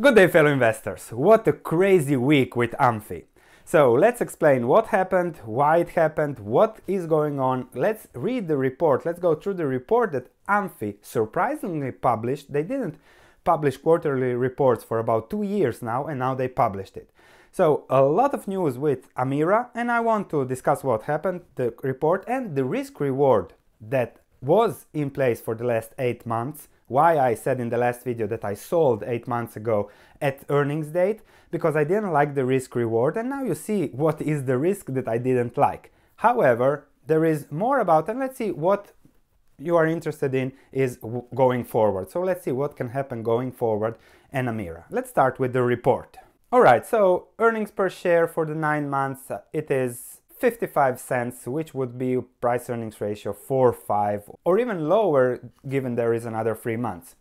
Good day fellow investors, what a crazy week with ANFI. So let's explain what happened, why it happened, what is going on. Let's read the report, let's go through the report that ANFI surprisingly published. They didn't publish quarterly reports for about two years now and now they published it. So a lot of news with Amira and I want to discuss what happened, the report and the risk reward that was in place for the last eight months why I said in the last video that I sold 8 months ago at earnings date, because I didn't like the risk reward and now you see what is the risk that I didn't like. However, there is more about and let's see what you are interested in is going forward. So let's see what can happen going forward and Amira. Let's start with the report. Alright, so earnings per share for the 9 months, it is 55 cents, which would be price earnings ratio 4 5 or even lower given there is another 3 months.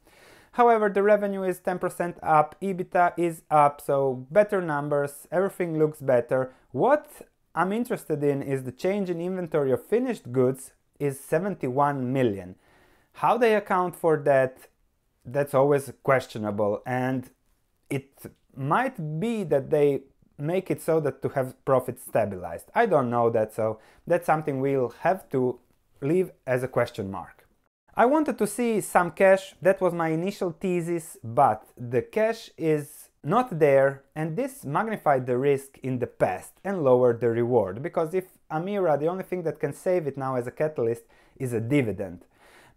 However, the revenue is 10% up, EBITDA is up, so better numbers, everything looks better. What I'm interested in is the change in inventory of finished goods is 71 million. How they account for that, that's always questionable and it might be that they make it so that to have profits stabilized. I don't know that, so that's something we'll have to leave as a question mark. I wanted to see some cash, that was my initial thesis, but the cash is not there and this magnified the risk in the past and lowered the reward because if Amira, the only thing that can save it now as a catalyst is a dividend.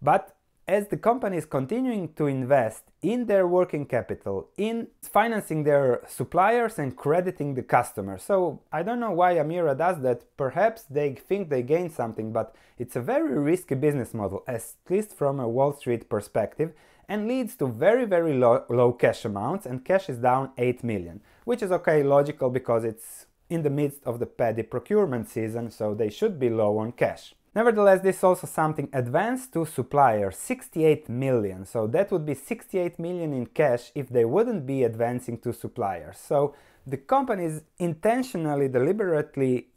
But as the company is continuing to invest in their working capital, in financing their suppliers and crediting the customers. So I don't know why Amira does that. Perhaps they think they gain something, but it's a very risky business model, at least from a Wall Street perspective, and leads to very, very low, low cash amounts. And cash is down 8 million, which is okay, logical because it's in the midst of the paddy procurement season, so they should be low on cash. Nevertheless, this is also something advanced to suppliers, 68 million. So that would be 68 million in cash if they wouldn't be advancing to suppliers. So the company is intentionally, deliberately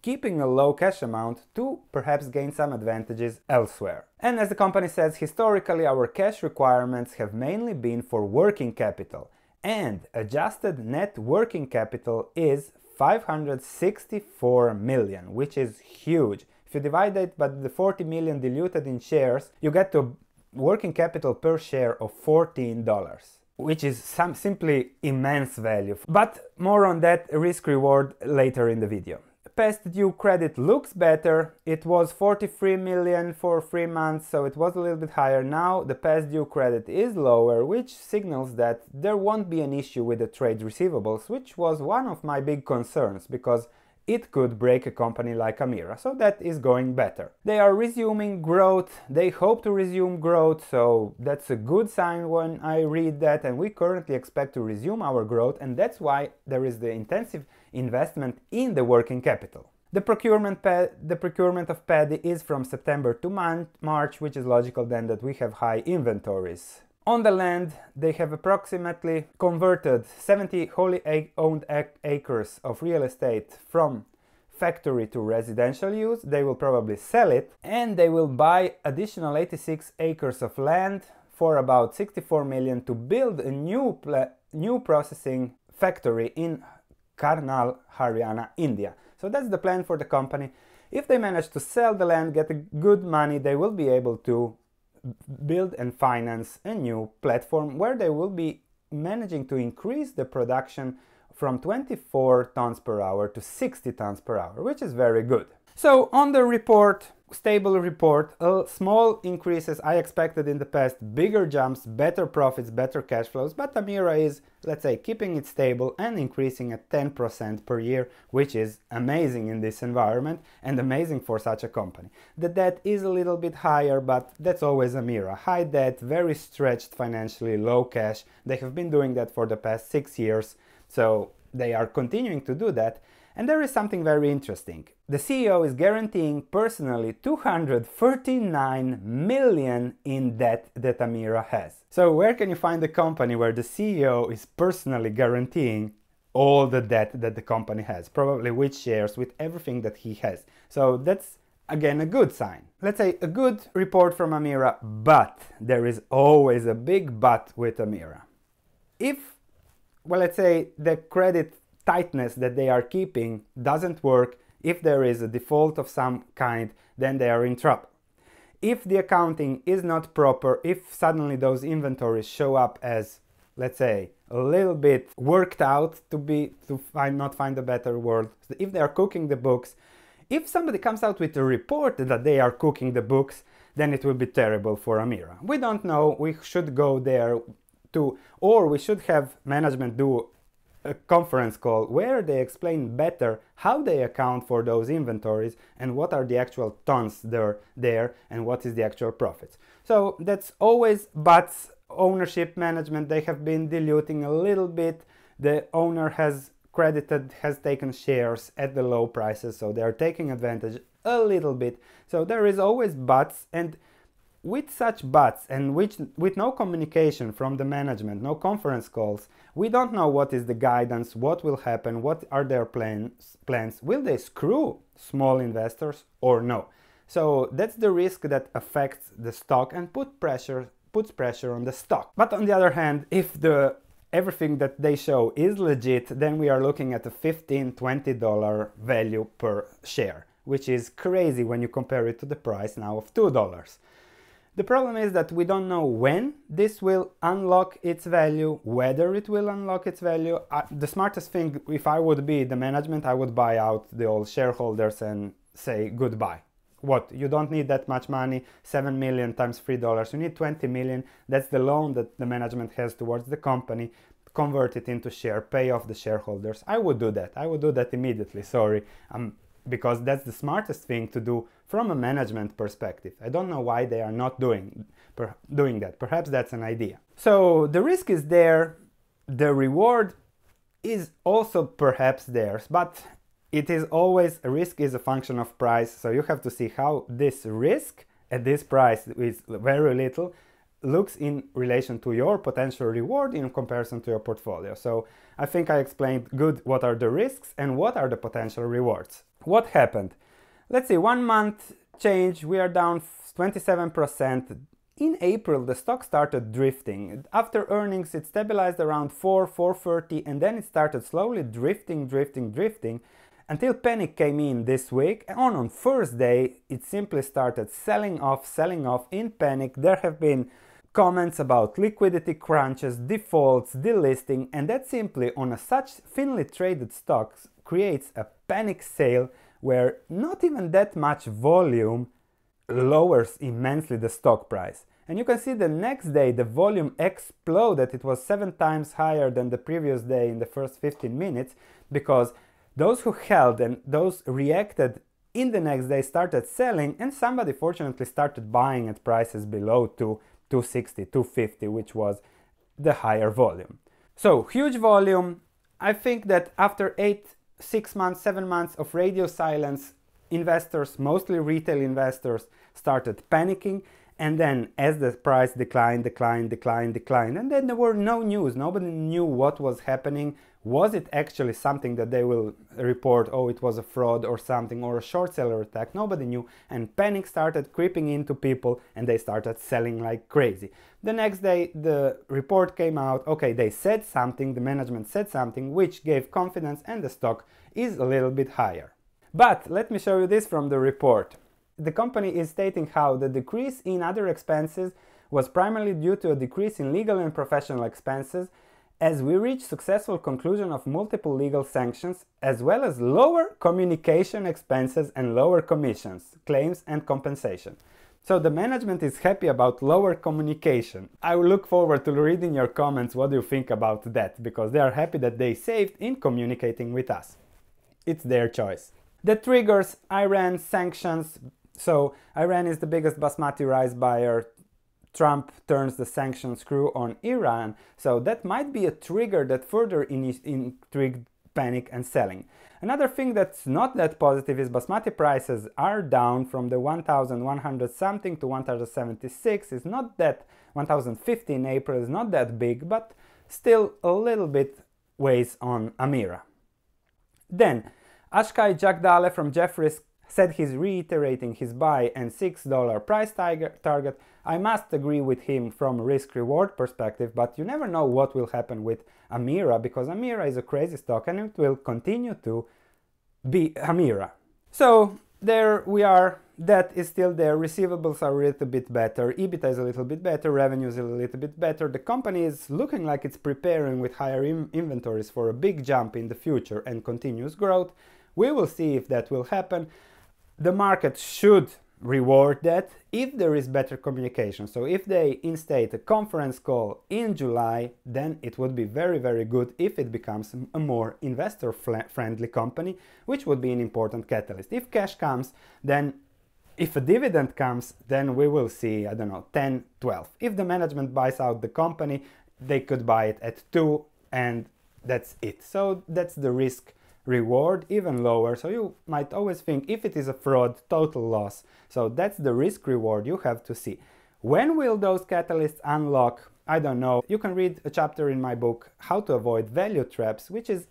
keeping a low cash amount to perhaps gain some advantages elsewhere. And as the company says, historically our cash requirements have mainly been for working capital and adjusted net working capital is 564 million, which is huge. You divide it by the 40 million diluted in shares, you get to working capital per share of $14 which is some simply immense value. But more on that risk reward later in the video. Past due credit looks better. It was 43 million for 3 months, so it was a little bit higher. Now the past due credit is lower, which signals that there won't be an issue with the trade receivables, which was one of my big concerns because it could break a company like Amira, so that is going better. They are resuming growth, they hope to resume growth, so that's a good sign when I read that and we currently expect to resume our growth and that's why there is the intensive investment in the working capital. The procurement, the procurement of paddy is from September to March, which is logical then that we have high inventories. On the land, they have approximately converted 70 wholly owned acres of real estate from factory to residential use. They will probably sell it and they will buy additional 86 acres of land for about 64 million to build a new, new processing factory in Karnal, Haryana, India. So that's the plan for the company. If they manage to sell the land, get good money, they will be able to build and finance a new platform where they will be managing to increase the production from 24 tons per hour to 60 tons per hour, which is very good. So on the report, stable report, uh, small increases I expected in the past, bigger jumps, better profits, better cash flows, but Amira is, let's say, keeping it stable and increasing at 10% per year, which is amazing in this environment and amazing for such a company. The debt is a little bit higher, but that's always Amira. High debt, very stretched financially, low cash. They have been doing that for the past six years, so they are continuing to do that. And there is something very interesting. The CEO is guaranteeing personally 239 million in debt that Amira has. So where can you find a company where the CEO is personally guaranteeing all the debt that the company has, probably with shares, with everything that he has. So that's again a good sign. Let's say a good report from Amira, but there is always a big but with Amira. If well, let's say the credit tightness that they are keeping doesn't work, if there is a default of some kind, then they are in trouble. If the accounting is not proper, if suddenly those inventories show up as, let's say, a little bit worked out to be to find not find a better word, if they are cooking the books, if somebody comes out with a report that they are cooking the books, then it will be terrible for Amira. We don't know. We should go there to, or we should have management do a conference call where they explain better how they account for those inventories and what are the actual tons there, there and what is the actual profits. So that's always but ownership management. They have been diluting a little bit. The owner has credited, has taken shares at the low prices, so they are taking advantage a little bit. So there is always buts and with such buts and with, with no communication from the management, no conference calls, we don't know what is the guidance, what will happen, what are their plans, plans. Will they screw small investors or no? So that's the risk that affects the stock and put pressure puts pressure on the stock. But on the other hand, if the everything that they show is legit, then we are looking at a 15 $20 value per share, which is crazy when you compare it to the price now of $2. The problem is that we don't know when this will unlock its value, whether it will unlock its value. Uh, the smartest thing, if I would be the management, I would buy out the old shareholders and say goodbye. What? You don't need that much money, 7 million times $3. You need 20 million. That's the loan that the management has towards the company. Convert it into share, pay off the shareholders. I would do that. I would do that immediately. Sorry. Um, because that's the smartest thing to do from a management perspective. I don't know why they are not doing, per, doing that. Perhaps that's an idea. So the risk is there, the reward is also perhaps theirs, but it is always a risk is a function of price. So you have to see how this risk at this price is very little looks in relation to your potential reward in comparison to your portfolio. So I think I explained good what are the risks and what are the potential rewards. What happened? Let's see, one month change, we are down 27%. In April, the stock started drifting. After earnings, it stabilized around 4, 430, and then it started slowly drifting, drifting, drifting until panic came in this week. And On on Thursday, it simply started selling off, selling off in panic. There have been comments about liquidity crunches, defaults, delisting, and that simply on a such thinly traded stocks creates a panic sale where not even that much volume lowers immensely the stock price. And you can see the next day the volume exploded. It was seven times higher than the previous day in the first 15 minutes because those who held and those reacted in the next day started selling and somebody fortunately started buying at prices below 2 260 250 which was the higher volume so huge volume i think that after 8 six months, seven months of radio silence, investors, mostly retail investors, started panicking. And then, as the price declined, declined, declined, declined, and then there were no news. Nobody knew what was happening. Was it actually something that they will report, oh, it was a fraud or something, or a short seller attack? Nobody knew. And panic started creeping into people, and they started selling like crazy. The next day, the report came out. Okay, they said something, the management said something, which gave confidence, and the stock is a little bit higher. But let me show you this from the report. The company is stating how the decrease in other expenses was primarily due to a decrease in legal and professional expenses as we reach successful conclusion of multiple legal sanctions as well as lower communication expenses and lower commissions, claims and compensation. So the management is happy about lower communication. I will look forward to reading your comments what do you think about that because they are happy that they saved in communicating with us. It's their choice. The triggers Iran sanctions so Iran is the biggest basmati rice buyer. Trump turns the sanction screw on Iran. So that might be a trigger that further intrigued panic and selling. Another thing that's not that positive is basmati prices are down from the 1100 something to 1076 is not that 1050 in April is not that big but still a little bit weighs on Amira. Then Ashkai Jagdale from Jefferies said he's reiterating his buy and $6 price target. I must agree with him from a risk reward perspective, but you never know what will happen with Amira because Amira is a crazy stock and it will continue to be Amira. So there we are. Debt is still there. Receivables are a little bit better. EBITDA is a little bit better. Revenue is a little bit better. The company is looking like it's preparing with higher inventories for a big jump in the future and continuous growth. We will see if that will happen. The market should reward that if there is better communication. So if they instate a conference call in July, then it would be very, very good if it becomes a more investor friendly company, which would be an important catalyst. If cash comes, then if a dividend comes, then we will see, I don't know, 10, 12. If the management buys out the company, they could buy it at 2 and that's it. So that's the risk reward even lower. So you might always think if it is a fraud, total loss. So that's the risk reward you have to see. When will those catalysts unlock? I don't know. You can read a chapter in my book, How to Avoid Value Traps, which is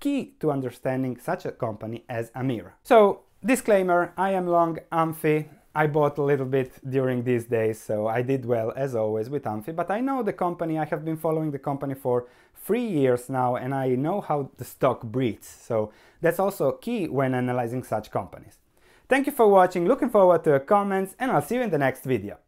key to understanding such a company as Amira. So, disclaimer I am long ANFI. I bought a little bit during these days, so I did well as always with ANFI. But I know the company, I have been following the company for three years now, and I know how the stock breathes. So that's also key when analyzing such companies. Thank you for watching, looking forward to your comments, and I'll see you in the next video.